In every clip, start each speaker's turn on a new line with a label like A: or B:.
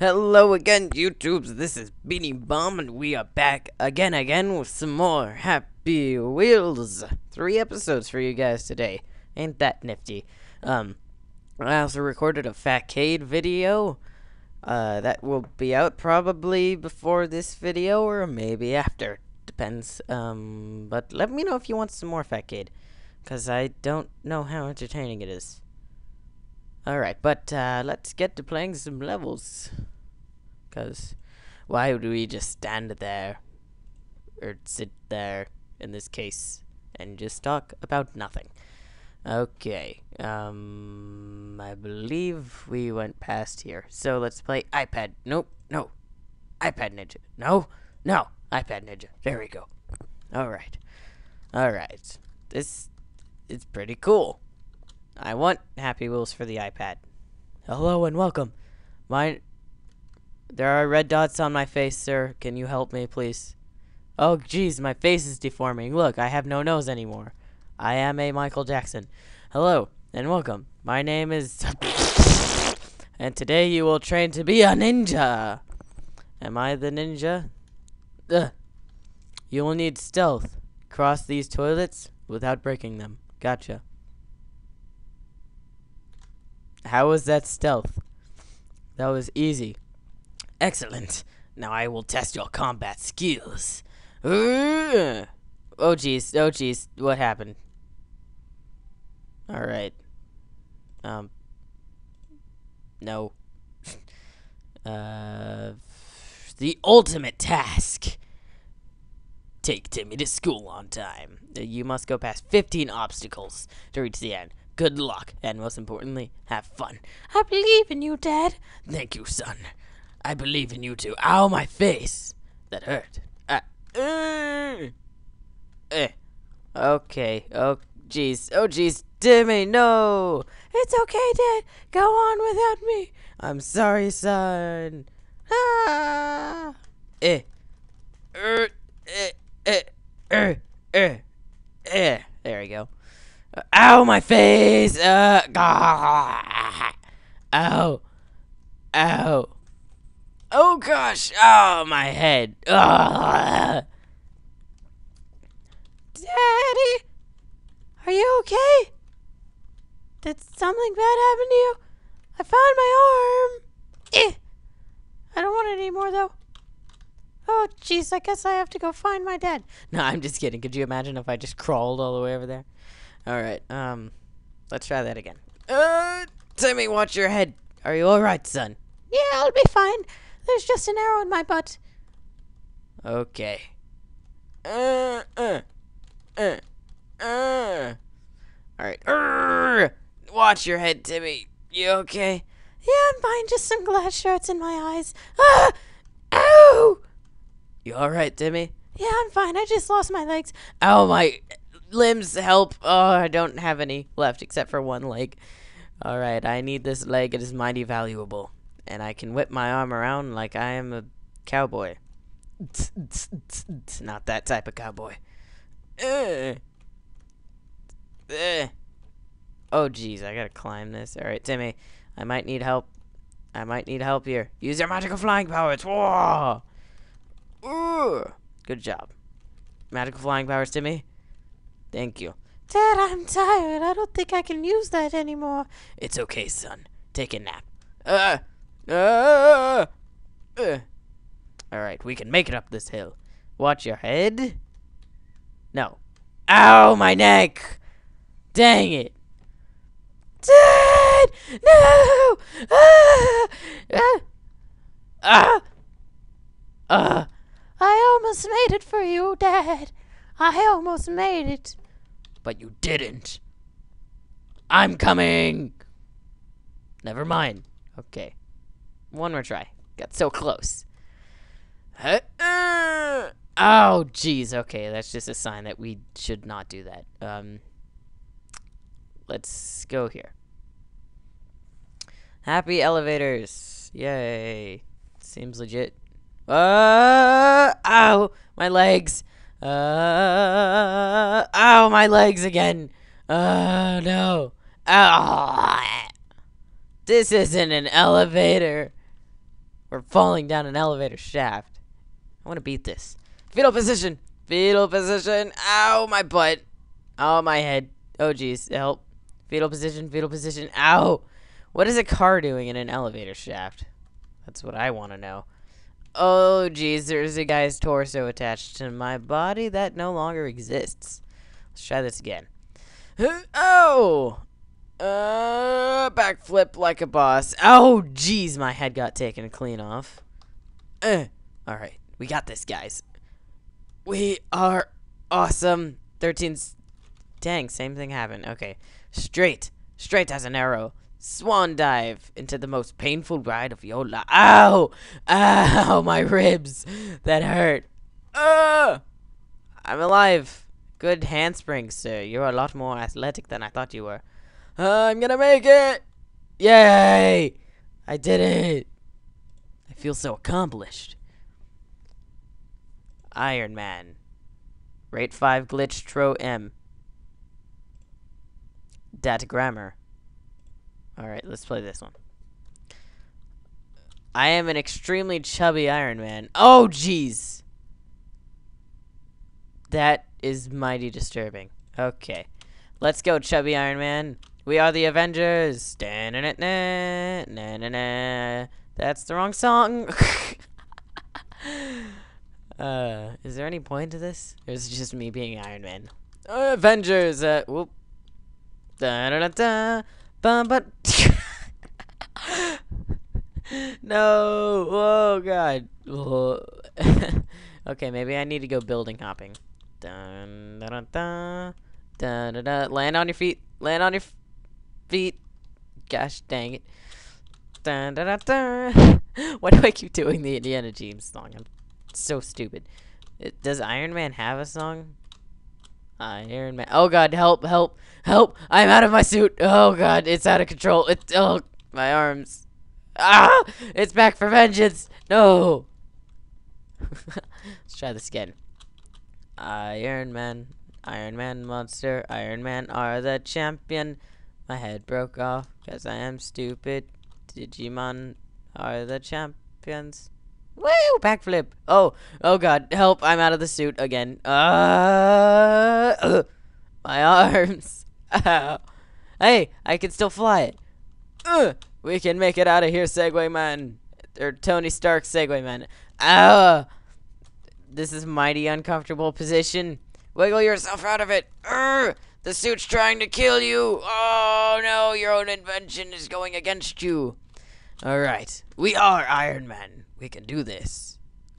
A: Hello again, YouTubes. This is BeenieBomb, and we are back again, again with some more Happy Wheels. Three episodes for you guys today. Ain't that nifty? Um, I also recorded a Fatcade video. Uh, that will be out probably before this video or maybe after. Depends. Um, but let me know if you want some more Fatcade, because I don't know how entertaining it is. Alright, but uh, let's get to playing some levels. Because why would we just stand there, or sit there in this case, and just talk about nothing? Okay, um, I believe we went past here. So let's play iPad. Nope, no. iPad Ninja. No, no. iPad Ninja. There we go. Alright. Alright. This is pretty cool. I want Happy Wheels for the iPad. Hello and welcome. My There are red dots on my face, sir. Can you help me, please? Oh, jeez, my face is deforming. Look, I have no nose anymore. I am a Michael Jackson. Hello and welcome. My name is And today you will train to be a ninja. Am I the ninja? Ugh. You will need stealth. Cross these toilets without breaking them. Gotcha. How was that stealth? That was easy. Excellent. Now I will test your combat skills. Oh jeez, oh jeez, what happened? Alright. Um. No. uh. The ultimate task. Take Timmy to school on time. You must go past 15 obstacles to reach the end. Good luck, and most importantly, have fun. I believe in you, Dad. Thank you, son. I believe in you too. Ow, my face. That hurt. Uh, uh, eh. Okay. Oh, jeez. Oh, jeez. Timmy, no. It's okay, Dad. Go on without me. I'm sorry, son. Ah. Eh. Er. Eh. Eh. Er. Er. Eh. There we go. Ow, my face! Uh, gah. Ow. Ow. Oh gosh! Oh, my head. Ugh. Daddy? Are you okay? Did something bad happen to you? I found my arm. Eh. I don't want it anymore, though. Oh, jeez, I guess I have to go find my dad. No, I'm just kidding. Could you imagine if I just crawled all the way over there? Alright, um, let's try that again. Uh, Timmy, watch your head. Are you alright, son? Yeah, I'll be fine. There's just an arrow in my butt. Okay. Uh, uh, uh, uh. Alright. Watch your head, Timmy. You okay? Yeah, I'm fine. Just some glass shards in my eyes. Ah! Ow! You alright, Timmy? Yeah, I'm fine. I just lost my legs. Ow, my limbs help. Oh, I don't have any left except for one leg. Alright, I need this leg. It is mighty valuable. And I can whip my arm around like I am a cowboy. Not that type of cowboy. Uh. Uh. Oh, jeez, I gotta climb this. Alright, Timmy, I might need help. I might need help here. Use your magical flying powers. Whoa! Ooh. Good job. Magical flying powers, Timmy. Thank you. Dad, I'm tired. I don't think I can use that anymore. It's okay, son. Take a nap. Uh, uh, uh. All right, we can make it up this hill. Watch your head. No. Ow, my neck. Dang it. Dad! No! Ah! Ah! Ah! Ah! I almost made it for you, Dad. I almost made it. But you didn't. I'm coming. Never mind. Okay. One more try. Got so close. Huh? Uh, oh, jeez. Okay, that's just a sign that we should not do that. Um, let's go here. Happy elevators. Yay. Seems legit. Uh, ow, my legs. Uh, ow, my legs again. Oh, no. Oh, This isn't an elevator. We're falling down an elevator shaft. I want to beat this. Fetal position. Fetal position. Ow, my butt. Oh, my head. Oh, jeez. Help. Fetal position. Fetal position. Ow. What is a car doing in an elevator shaft? That's what I want to know. Oh, jeez. There's a guy's torso attached to my body that no longer exists. Let's try this again. Oh! Uh, backflip like a boss. Oh, jeez, my head got taken clean off. Uh, all right, we got this, guys. We are awesome. 13. Dang, same thing happened. Okay, straight, straight as an arrow. Swan dive into the most painful ride of your life. Ow! Ow, my ribs. That hurt. Uh, I'm alive. Good handspring, sir. You're a lot more athletic than I thought you were. I'm gonna make it! Yay! I did it! I feel so accomplished. Iron Man. Rate 5 glitch tro M. Data grammar. Alright, let's play this one. I am an extremely chubby Iron Man. Oh, jeez! That is mighty disturbing. Okay. Let's go, chubby Iron Man. We are the Avengers. -na -na -na, na -na -na. That's the wrong song. uh, is there any point to this? Or is it just me being Iron Man? Uh, Avengers. Uh, whoop. Da da da da. Bum, but. no. Oh God. okay, maybe I need to go building hopping. Dun, da. Da, da, da. Land on your feet. Land on your feet. Gosh dang it. Dun, da, da. Why do I keep doing the Indiana Jones song? I'm so stupid. It, does Iron Man have a song? Iron Man. Oh god, help, help, help! I'm out of my suit. Oh god, it's out of control. It's oh my arms. Ah! It's back for vengeance. No. Let's try this again. Iron Man, Iron Man monster, Iron Man are the champion. My head broke off because I am stupid. Digimon are the champions. Woo! Backflip. Oh, oh god, help! I'm out of the suit again. Uh, uh my arms. Ow. Hey, I can still fly it. Uh, we can make it out of here, Segway Man. Or Tony Stark Segway Man. Ah! This is mighty uncomfortable position. Wiggle yourself out of it. Urgh! The suit's trying to kill you. Oh no, your own invention is going against you. Alright, we are Iron Man. We can do this.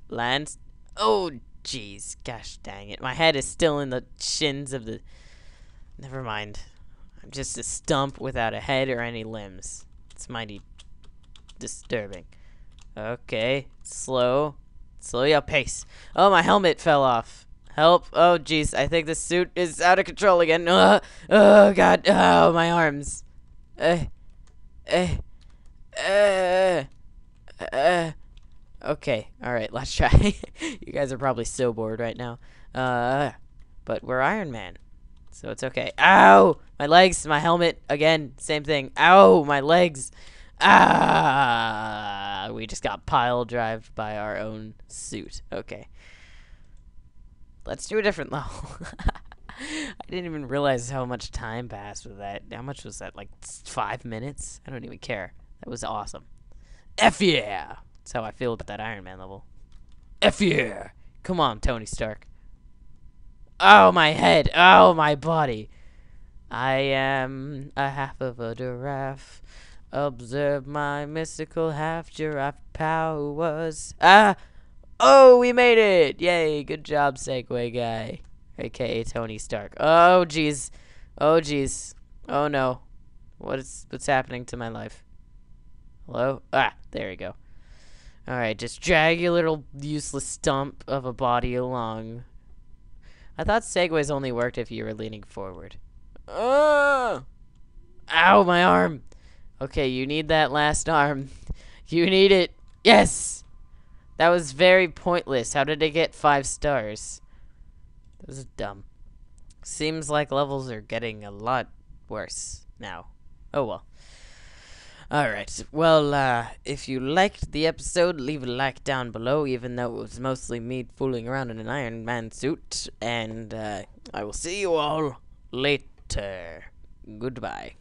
A: Lance. Oh, jeez. Gosh dang it. My head is still in the shins of the. Never mind. I'm just a stump without a head or any limbs. It's mighty disturbing. Okay, slow. Slow your pace. Oh, my helmet fell off. Help. Oh, jeez. I think the suit is out of control again. Uh, oh, God. Oh, my arms. Uh, uh, uh, uh. Okay. All right. Let's try. you guys are probably so bored right now. Uh, but we're Iron Man. So it's okay. Ow! My legs, my helmet, again, same thing. Ow! My legs. Ah, we just got pile drived by our own suit. Okay. Let's do a different level. I didn't even realize how much time passed with that. How much was that? Like five minutes? I don't even care. That was awesome. F yeah! That's how I feel about that Iron Man level. F yeah! Come on, Tony Stark. Oh, my head. Oh, my body. I am a half of a giraffe. Observe my mystical half giraffe powers. Ah! Oh, we made it! Yay, good job, Segway guy. AKA Tony Stark. Oh, jeez. Oh, jeez. Oh, no. What is, what's happening to my life? Hello? Ah, there we go. Alright, just drag your little useless stump of a body along. I thought segways only worked if you were leaning forward. Oh! Ow, my arm! Okay, you need that last arm. you need it. Yes! That was very pointless. How did it get five stars? That was dumb. Seems like levels are getting a lot worse now. Oh well. Alright, well, uh, if you liked the episode, leave a like down below, even though it was mostly me fooling around in an Iron Man suit. And uh, I will see you all later. Goodbye.